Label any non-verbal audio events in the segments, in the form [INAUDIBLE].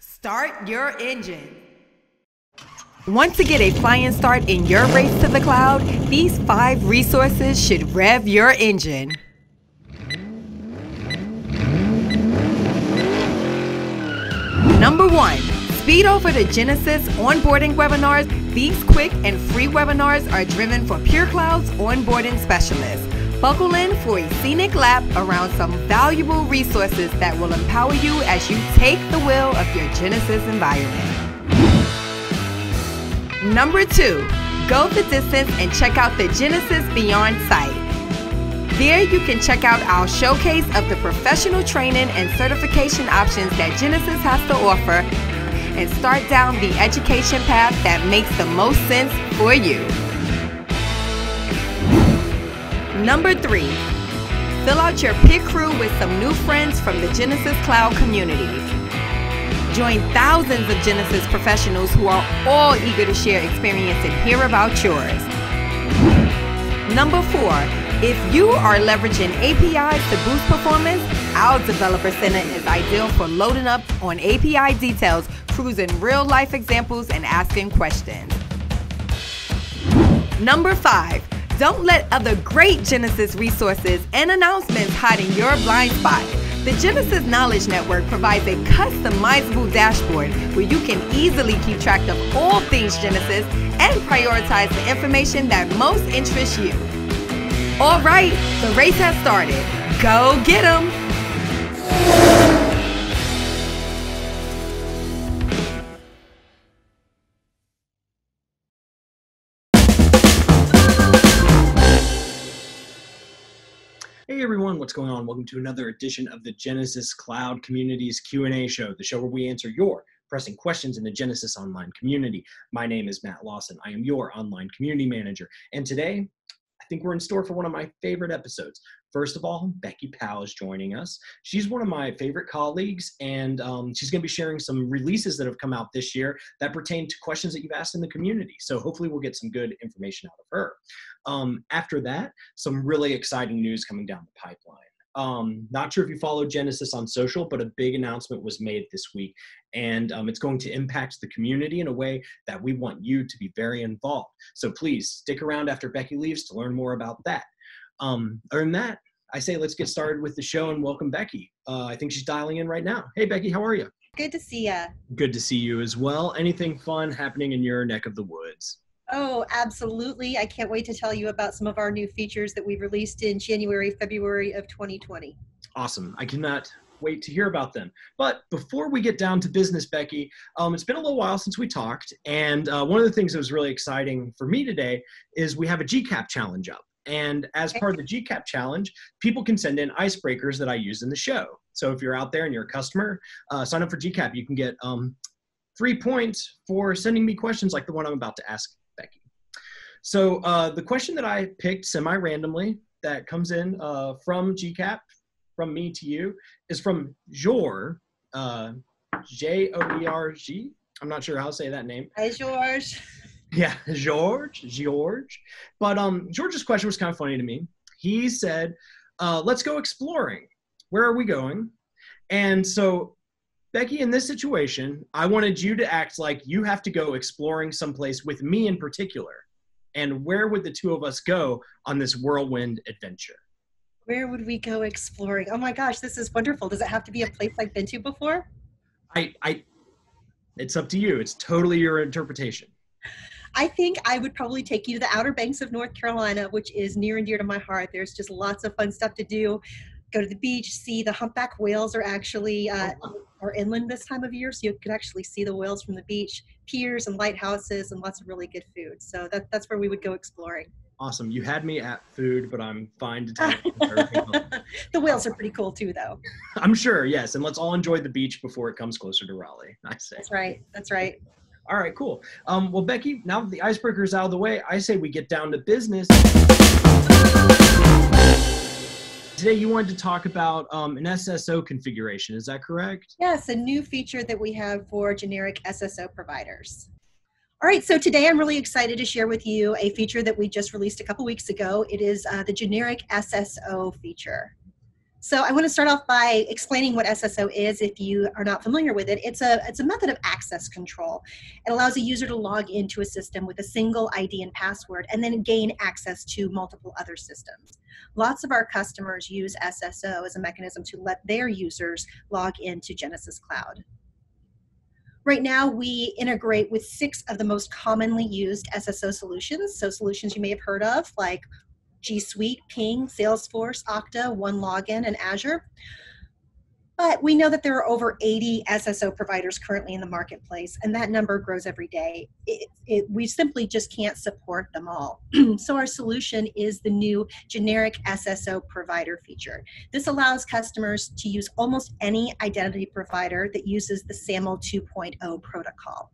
Start your engine. Want to get a flying start in your race to the cloud? These five resources should rev your engine. Number one, speed over to Genesys onboarding webinars. These quick and free webinars are driven for PureCloud's onboarding specialists. Buckle in for a scenic lap around some valuable resources that will empower you as you take the wheel of your Genesys environment. Number two, go the distance and check out the Genesys Beyond site. There you can check out our showcase of the professional training and certification options that Genesys has to offer and start down the education path that makes the most sense for you. Number three, fill out your pit crew with some new friends from the Genesys Cloud community. Join thousands of Genesys professionals who are all eager to share experience and hear about yours. Number four, if you are leveraging APIs to boost performance, our Developer Center is ideal for loading up on API details, cruising real life examples, and asking questions. Number five, don't let other great Genesys resources and announcements hide in your blind spot. The Genesys Knowledge Network provides a customizable dashboard where you can easily keep track of all things Genesys and prioritize the information that most interests you. All right, the race has started. Go get them! Hey everyone, what's going on? Welcome to another edition of the Genesys Cloud Communities Q&A show, the show where we answer your pressing questions in the Genesis online community. My name is Matt Lawson. I am your online community manager. And today, think we're in store for one of my favorite episodes. First of all, Becky Powell is joining us. She's one of my favorite colleagues, and um, she's going to be sharing some releases that have come out this year that pertain to questions that you've asked in the community. So hopefully, we'll get some good information out of her. Um, after that, some really exciting news coming down the pipeline. Um, not sure if you follow Genesys on social, but a big announcement was made this week, and um, it's going to impact the community in a way that we want you to be very involved. So please stick around after Becky leaves to learn more about that. Um, other than that, I say let's get started with the show and welcome Becky. Uh, I think she's dialing in right now. Hey, Becky, how are you? Good to see you. Good to see you as well. Anything fun happening in your neck of the woods? Oh, absolutely. I can't wait to tell you about some of our new features that we've released in January, February of 2020. Awesome. I cannot wait to hear about them. But before we get down to business, Becky, um, it's been a little while since we talked. And uh, one of the things that was really exciting for me today is we have a GCAP challenge up. And as part of the GCAP challenge, people can send in icebreakers that I use in the show. So if you're out there and you're a customer, uh, sign up for GCAP. You can get um, three points for sending me questions like the one I'm about to ask. So uh, the question that I picked semi-randomly that comes in uh, from GCAP, from me to you, is from Jor, uh, J-O-E-R-G. I'm not sure how to say that name. Hi, George. [LAUGHS] Yeah, George, George. But um, George's question was kind of funny to me. He said, uh, "Let's go exploring. Where are we going?" And so, Becky, in this situation, I wanted you to act like you have to go exploring someplace with me in particular. And where would the two of us go on this whirlwind adventure? Where would we go exploring? Oh my gosh, this is wonderful. Does it have to be a place I've been to before? I, I, it's up to you. It's totally your interpretation. I think I would probably take you to the Outer Banks of North Carolina, which is near and dear to my heart. There's just lots of fun stuff to do. Go to the beach, see the humpback whales are actually uh, are inland this time of year, so you can actually see the whales from the beach. Piers and lighthouses, and lots of really good food. So that, that's where we would go exploring. Awesome. You had me at food, but I'm fine to [LAUGHS] take the whales are pretty cool too, though. [LAUGHS] I'm sure, yes. And let's all enjoy the beach before it comes closer to Raleigh. [LAUGHS] I say. That's right. That's right. All right, cool. Um, well, Becky, now that the icebreaker is out of the way, I say we get down to business. Today, you wanted to talk about um, an SSO configuration. Is that correct? Yes, a new feature that we have for generic SSO providers. All right, so today I'm really excited to share with you a feature that we just released a couple weeks ago. It is uh, the generic SSO feature. So I want to start off by explaining what SSO is if you are not familiar with it. It's a, it's a method of access control. It allows a user to log into a system with a single ID and password and then gain access to multiple other systems. Lots of our customers use SSO as a mechanism to let their users log into Genesys Cloud. Right now, we integrate with six of the most commonly used SSO solutions. So solutions you may have heard of, like G Suite, Ping, Salesforce, Okta, OneLogin, and Azure. But we know that there are over 80 SSO providers currently in the marketplace, and that number grows every day. It, it, we simply just can't support them all. [CLEARS THROAT] so, our solution is the new generic SSO provider feature. This allows customers to use almost any identity provider that uses the SAML 2.0 protocol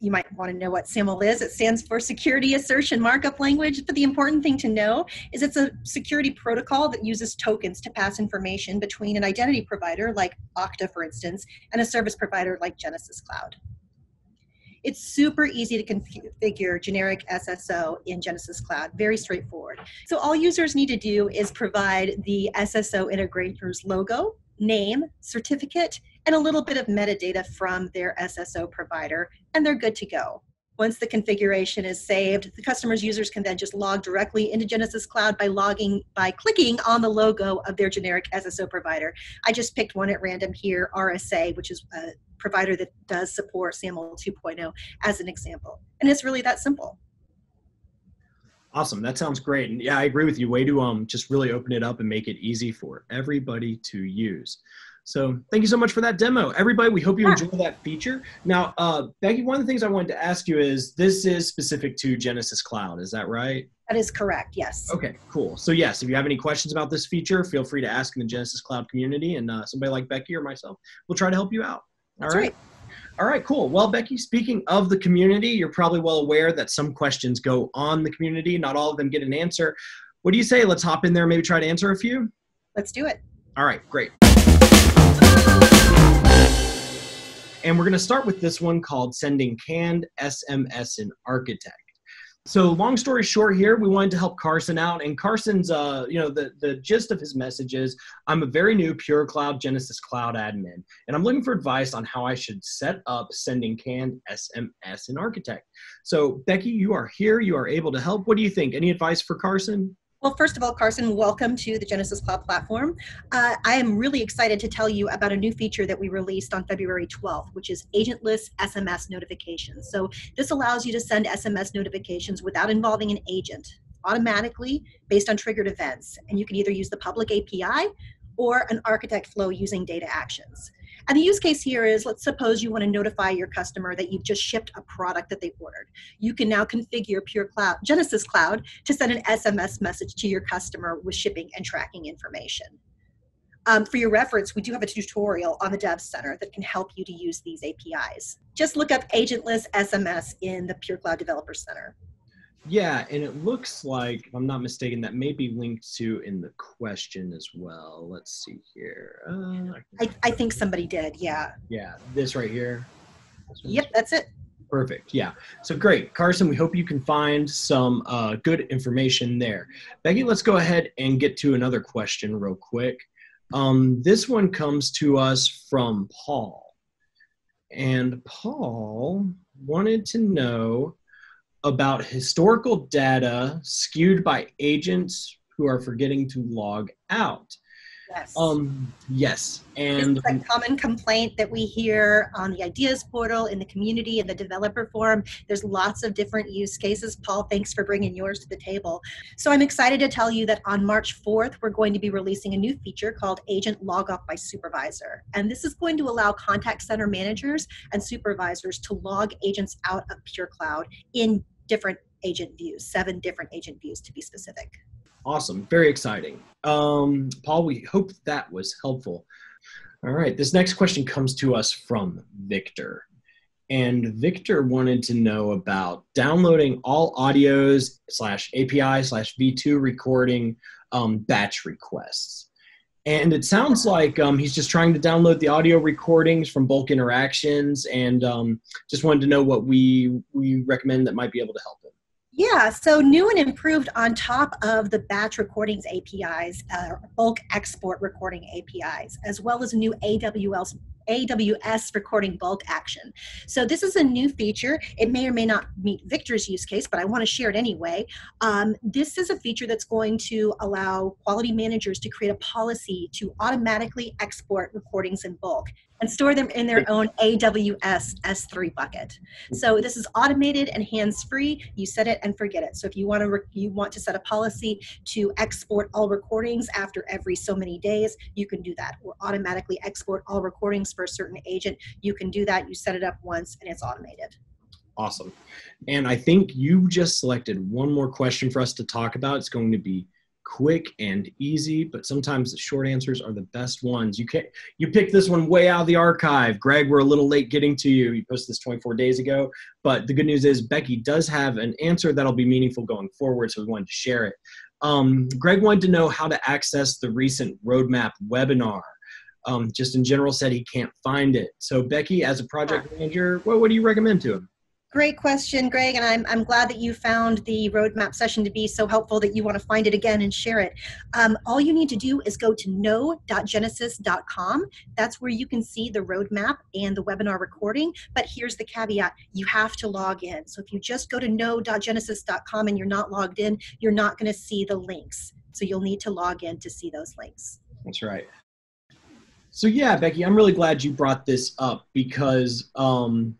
you might want to know what SAML is. It stands for Security Assertion Markup Language, but the important thing to know is it's a security protocol that uses tokens to pass information between an identity provider, like Okta, for instance, and a service provider like Genesys Cloud. It's super easy to configure generic SSO in Genesys Cloud, very straightforward. So all users need to do is provide the SSO integrator's logo, name, certificate, and a little bit of metadata from their SSO provider, and they're good to go. Once the configuration is saved, the customer's users can then just log directly into Genesys Cloud by logging by clicking on the logo of their generic SSO provider. I just picked one at random here, RSA, which is a provider that does support SAML 2.0 as an example. And it's really that simple. Awesome. That sounds great. And yeah, I agree with you. Way to um just really open it up and make it easy for everybody to use. So thank you so much for that demo. Everybody, we hope you enjoy that feature. Now, uh, Becky, one of the things I wanted to ask you is this is specific to Genesys Cloud, is that right? That is correct, yes. Okay, cool. So yes, if you have any questions about this feature, feel free to ask in the Genesys Cloud community and uh, somebody like Becky or myself will try to help you out. All right. right. All right, cool. Well, Becky, speaking of the community, you're probably well aware that some questions go on the community. Not all of them get an answer. What do you say? Let's hop in there and maybe try to answer a few? Let's do it. All right, great. And we're going to start with this one called Sending Canned SMS in Architect. So long story short here, we wanted to help Carson out. And Carson's, uh, you know, the, the gist of his message is I'm a very new Pure Cloud Genesys Cloud admin, and I'm looking for advice on how I should set up sending canned SMS in Architect. So Becky, you are here. You are able to help. What do you think? Any advice for Carson? Well, first of all, Carson, welcome to the Genesys Cloud platform. Uh, I am really excited to tell you about a new feature that we released on February 12th, which is agentless SMS notifications. So this allows you to send SMS notifications without involving an agent automatically based on triggered events. And you can either use the public API or an architect flow using data actions. And the use case here is let's suppose you want to notify your customer that you've just shipped a product that they ordered. You can now configure Pure Cloud, Genesys Cloud to send an SMS message to your customer with shipping and tracking information. Um, for your reference, we do have a tutorial on the Dev Center that can help you to use these APIs. Just look up agentless SMS in the PureCloud Developer Center. Yeah, and it looks like, if I'm not mistaken, that may be linked to in the question as well. Let's see here. Uh, I, I think somebody did, yeah. Yeah, this right here. Yep, that's it. Perfect. Yeah. So great. Carson, we hope you can find some uh, good information there. Becky, let's go ahead and get to another question real quick. Um, this one comes to us from Paul. And Paul wanted to know about historical data skewed by agents who are forgetting to log out. Yes. Um, yes. And it's a common complaint that we hear on the ideas portal, in the community, in the developer forum. There's lots of different use cases. Paul, thanks for bringing yours to the table. So I'm excited to tell you that on March 4th, we're going to be releasing a new feature called Agent Log Off by Supervisor. And this is going to allow contact center managers and supervisors to log agents out of PureCloud in different agent views, seven different agent views to be specific. Awesome. Very exciting. Um, Paul, we hope that was helpful. All right. This next question comes to us from Victor. And Victor wanted to know about downloading all audios slash API slash V2 recording um, batch requests. And it sounds like um, he's just trying to download the audio recordings from bulk interactions and um, just wanted to know what we, we recommend that might be able to help him. Yeah, so new and improved on top of the batch recordings APIs, uh, bulk export recording APIs, as well as new AWS AWS recording bulk action. So this is a new feature. It may or may not meet Victor's use case, but I want to share it anyway. Um, this is a feature that's going to allow quality managers to create a policy to automatically export recordings in bulk and store them in their own AWS S3 bucket. So this is automated and hands-free. You set it and forget it. So if you want to re- you want to set a policy to export all recordings after every so many days, you can do that. Or automatically export all recordings for a certain agent, you can do that. You set it up once and it's automated. Awesome. And I think you just selected one more question for us to talk about. It's going to be quick and easy, but sometimes the short answers are the best ones. You can you picked this one way out of the archive. Greg, we're a little late getting to you. You posted this 24 days ago, but the good news is Becky does have an answer that'll be meaningful going forward, so we wanted to share it. Um, Greg wanted to know how to access the recent roadmap webinar. Um, just in general said he can't find it. So Becky, as a project manager, well, what do you recommend to him? Great question, Greg, and I'm, I'm glad that you found the roadmap session to be so helpful that you want to find it again and share it. Um, all you need to do is go to know.genesys.com. That's where you can see the roadmap and the webinar recording. But here's the caveat you have to log in. So if you just go to know.genesys.com and you're not logged in, you're not going to see the links. So you'll need to log in to see those links. That's right. So yeah, Becky, I'm really glad you brought this up because um,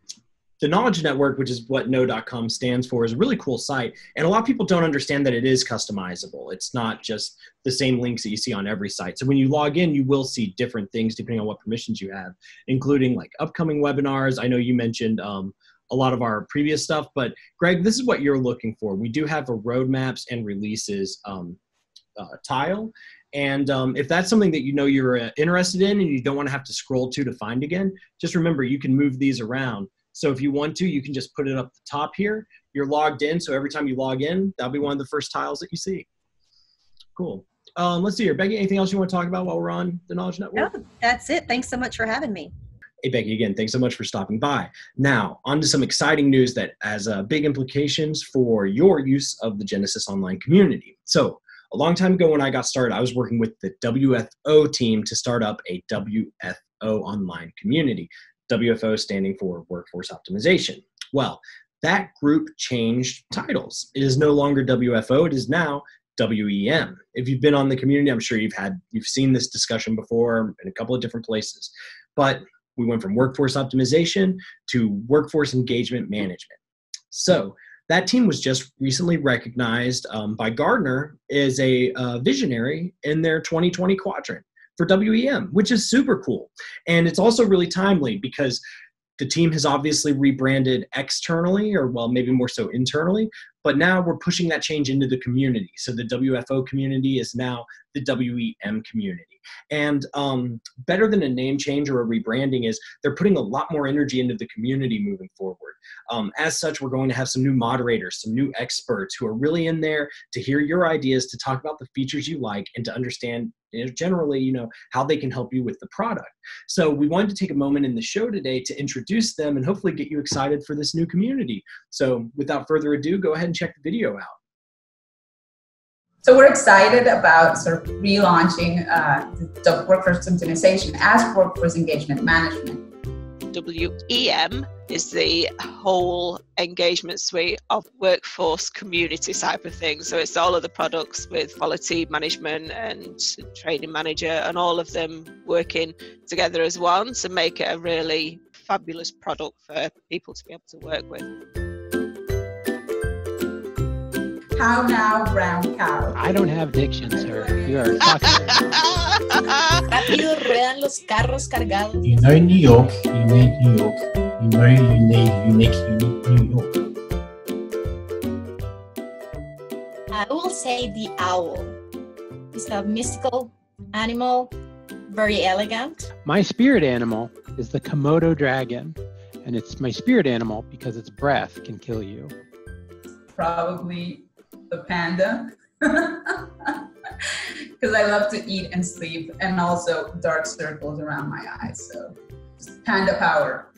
the Knowledge Network, which is what Know.com stands for, is a really cool site. And a lot of people don't understand that it is customizable. It's not just the same links that you see on every site. So when you log in, you will see different things depending on what permissions you have, including like upcoming webinars. I know you mentioned um, a lot of our previous stuff, but Greg, this is what you're looking for. We do have a roadmaps and releases um, uh, tile. And um, if that's something that you know you're uh, interested in and you don't want to have to scroll to to find again, just remember you can move these around. So if you want to, you can just put it up the top here. You're logged in, so every time you log in, that'll be one of the first tiles that you see. Cool. Um, let's see here. Becky, anything else you want to talk about while we're on the Knowledge Network? No, that's it. Thanks so much for having me. Hey, Becky, again, thanks so much for stopping by. Now, on to some exciting news that has uh, big implications for your use of the Genesys Online community. So, a long time ago when I got started, I was working with the WFO team to start up a WFO online community. WFO standing for Workforce Optimization. Well, that group changed titles. It is no longer WFO, it is now WEM. If you've been on the community, I'm sure you've had you've seen this discussion before in a couple of different places. But we went from workforce optimization to workforce engagement management. So that team was just recently recognized um, by Gartner as a uh, visionary in their 2020 quadrant for WEM, which is super cool. And it's also really timely because the team has obviously rebranded externally, or well, maybe more so internally, but now we're pushing that change into the community. So the WFO community is now the WEM community. And um, better than a name change or a rebranding is they're putting a lot more energy into the community moving forward. Um, as such, we're going to have some new moderators, some new experts who are really in there to hear your ideas, to talk about the features you like, and to understand generally, you know, how they can help you with the product. So we wanted to take a moment in the show today to introduce them and hopefully get you excited for this new community. So without further ado, go ahead and check the video out. So we're excited about sort of relaunching uh, the workforce optimization as workforce engagement management. WEM is the whole engagement suite of workforce community type of thing. So it's all of the products with quality management and training manager and all of them working together as one to make it a really fabulous product for people to be able to work with. How now, brown cow? I don't have diction, sir. You are talking. Rápido ruedan los carros cargados. You know New York, you need New York. You know you need unique, unique New York. I will say the owl. It's a mystical animal, very elegant. my spirit animal is the Komodo dragon, and it's my spirit animal because its breath can kill you. Probably the panda. [LAUGHS] Because I love to eat and sleep, and also dark circles around my eyes. So, panda power.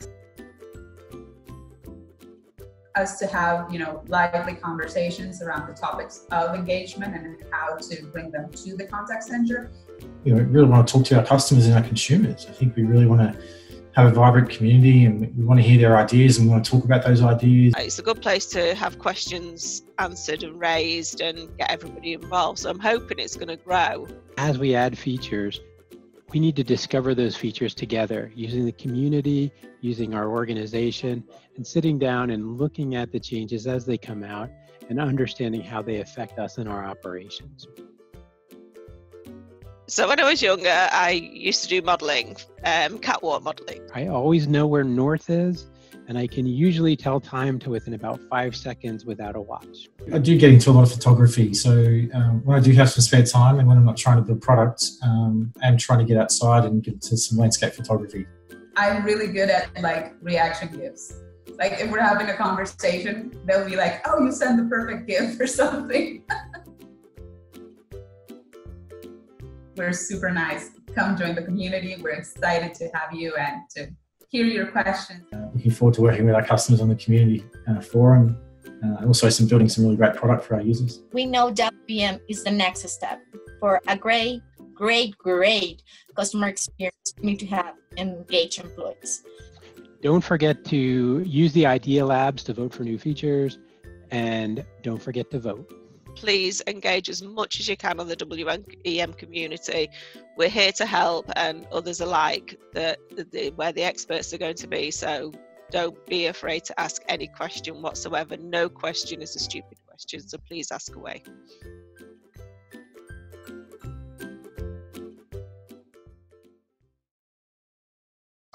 us to have, you know, lively conversations around the topics of engagement and how to bring them to the contact center. You know, we really want to talk to our customers and our consumers. I think we really want to have a vibrant community and we want to hear their ideas and we want to talk about those ideas. Uh, it's a good place to have questions answered and raised and get everybody involved. So I'm hoping it's going to grow. As we add features, we need to discover those features together using the community, using our organization, and sitting down and looking at the changes as they come out and understanding how they affect us in our operations. So when I was younger, I used to do modelling, um, catwalk modelling. I always know where north is, and I can usually tell time to within about five seconds without a watch. I do get into a lot of photography, so um, when I do have some spare time and when I'm not trying to build products, um, I'm trying to get outside and get to some landscape photography. I'm really good at like reaction gifts. Like if we're having a conversation, they'll be like, "Oh, you sent the perfect gift" [LAUGHS] or something. We're super nice. Come join the community. We're excited to have you and to hear your questions. Uh, looking forward to working with our customers on the community uh, forum uh, and also some building some really great product for our users. We know WPM is the next step for a great, great, great customer experience. We need to have engaged employees. Don't forget to use the Idea Labs to vote for new features and don't forget to vote please engage as much as you can on the WEM community. We're here to help, and others alike, that where the experts are going to be. So don't be afraid to ask any question whatsoever. No question is a stupid question, so please ask away.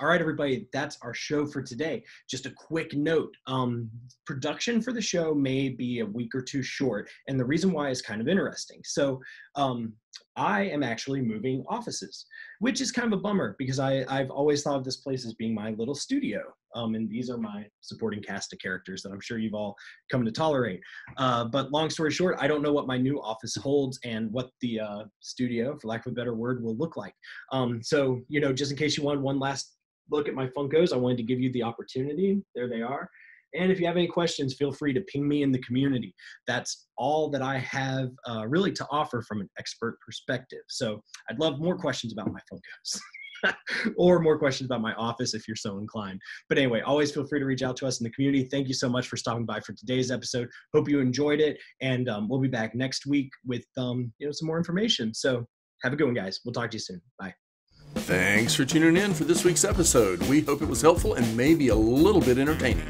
All right, everybody, that's our show for today. Just a quick note um, production for the show may be a week or two short, and the reason why is kind of interesting. So, um, I am actually moving offices, which is kind of a bummer because I, I've always thought of this place as being my little studio. Um, and these are my supporting cast of characters that I'm sure you've all come to tolerate. Uh, but long story short, I don't know what my new office holds and what the uh, studio, for lack of a better word, will look like. Um, so, you know, just in case you want one last look at my Funkos, I wanted to give you the opportunity. There they are. And if you have any questions, feel free to ping me in the community. That's all that I have uh, really to offer from an expert perspective. So I'd love more questions about my Funkos. [LAUGHS] or more questions about my office if you're so inclined. But anyway, always feel free to reach out to us in the community. Thank you so much for stopping by for today's episode. Hope you enjoyed it, and um, we'll be back next week with um, you know some more information. So have a good one, guys. We'll talk to you soon. Bye. Thanks for tuning in for this week's episode. We hope it was helpful and maybe a little bit entertaining.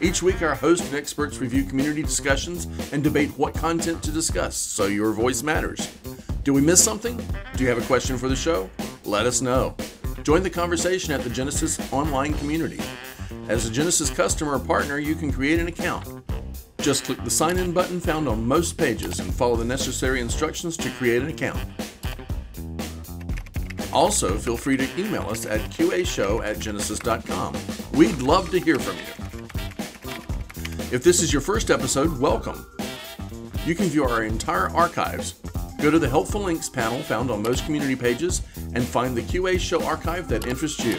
Each week, our hosts and experts review community discussions and debate what content to discuss, so your voice matters. Do we miss something? Do you have a question for the show? Let us know. Join the conversation at the Genesys online community. As a Genesys customer or partner, you can create an account. Just click the sign in button found on most pages and follow the necessary instructions to create an account. Also, feel free to email us at qashow at genesys.com. We'd love to hear from you. If this is your first episode, welcome. You can view our entire archives. Go to the helpful links panel found on most community pages and find the QA Show archive that interests you.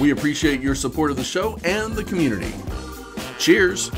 We appreciate your support of the show and the community. Cheers!